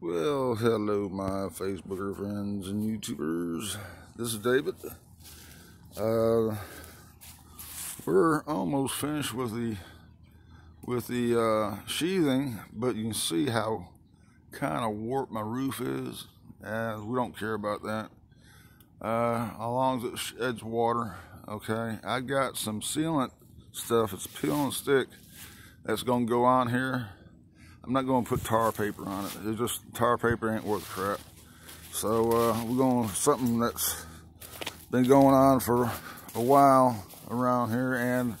Well, hello, my Facebooker friends and YouTubers. This is David. Uh, we're almost finished with the with the uh, sheathing, but you can see how kind of warped my roof is, and we don't care about that. Uh, as long as it sheds water, okay. I got some sealant stuff. It's peel and stick that's gonna go on here I'm not going to put tar paper on it. It's just tar paper ain't worth crap. So uh, we're going something that's been going on for a while around here and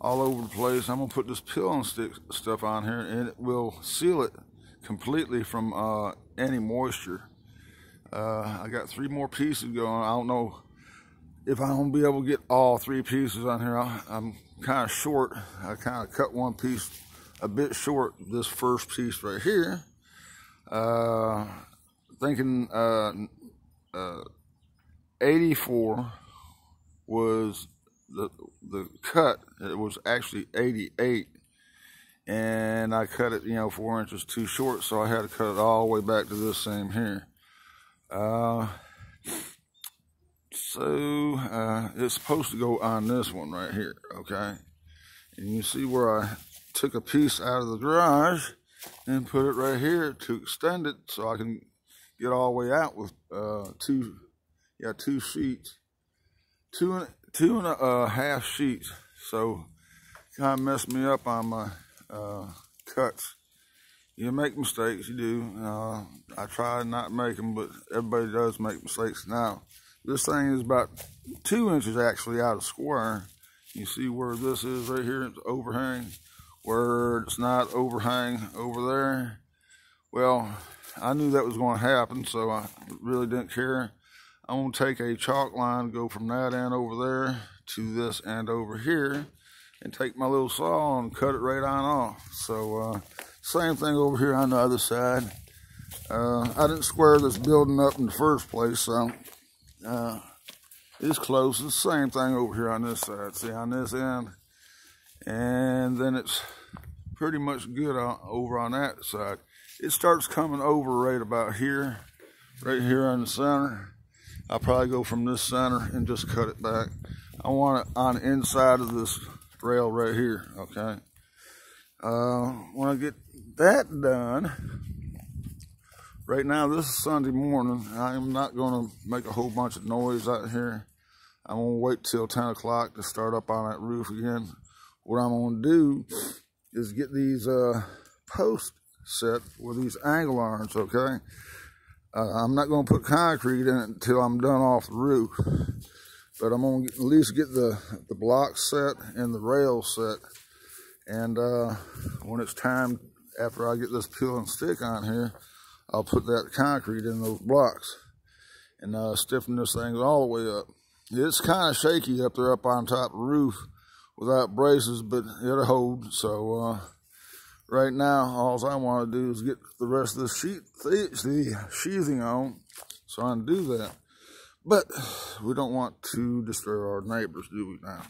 all over the place. I'm gonna put this peel and stick stuff on here and it will seal it completely from uh, any moisture. Uh, I got three more pieces going. I don't know if I'm gonna be able to get all three pieces on here. I'm kind of short. I kind of cut one piece a bit short this first piece right here. Uh, thinking uh, uh, 84 was the the cut. It was actually 88, and I cut it, you know, four inches too short, so I had to cut it all the way back to this same here. Uh, so uh, it's supposed to go on this one right here, okay? And you see where I took a piece out of the garage and put it right here to extend it so I can get all the way out with uh, two, yeah, two sheets, two and two and a uh, half sheets. So kind of messed me up on my uh, cuts. You make mistakes, you do. Uh, I try not make them, but everybody does make mistakes now. This thing is about two inches actually out of square. You see where this is right here, it's overhang where it's not overhang over there. Well, I knew that was going to happen, so I really didn't care. I'm going to take a chalk line, go from that end over there to this end over here, and take my little saw and cut it right on off. So, uh, same thing over here on the other side. Uh, I didn't square this building up in the first place, so uh, it's close. It's the same thing over here on this side. See, on this end, and then it's pretty much good on, over on that side. It starts coming over right about here, right here in the center. I'll probably go from this center and just cut it back. I want it on the inside of this rail right here, okay? Uh, when I get that done, right now this is Sunday morning. I am not going to make a whole bunch of noise out here. I'm going to wait till 10 o'clock to start up on that roof again what I'm going to do is get these uh, posts set with these angle irons, okay? Uh, I'm not going to put concrete in it until I'm done off the roof. But I'm going to at least get the, the blocks set and the rails set. And uh, when it's time, after I get this peel and stick on here, I'll put that concrete in those blocks and uh, stiffen this thing all the way up. It's kind of shaky up there up on top of the roof without braces, but it'll hold. So uh, right now, all I want to do is get the rest of the sheet, the sheathing on, so I can do that. But we don't want to disturb our neighbors, do we now?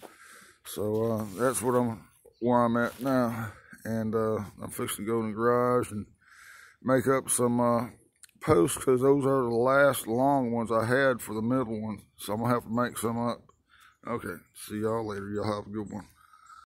So uh, that's what I'm where I'm at now, and uh, I'm fixing to go in the garage and make up some uh, posts because those are the last long ones I had for the middle one. So I'm gonna have to make some up. Okay. See y'all later. Y'all have a good one.